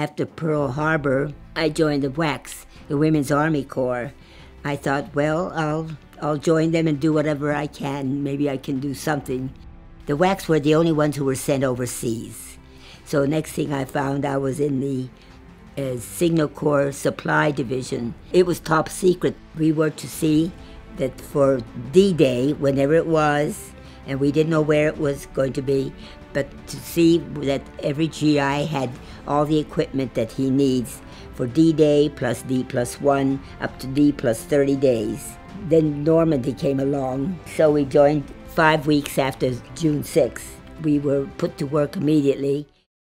After Pearl Harbor, I joined the WACS, the Women's Army Corps. I thought, well, I'll I'll join them and do whatever I can. Maybe I can do something. The WACS were the only ones who were sent overseas. So next thing I found, I was in the uh, Signal Corps Supply Division. It was top secret. We were to see that for D-Day, whenever it was, and we didn't know where it was going to be, but to see that every GI had all the equipment that he needs for D-Day plus D plus one up to D plus 30 days. Then Normandy came along, so we joined five weeks after June 6th. We were put to work immediately.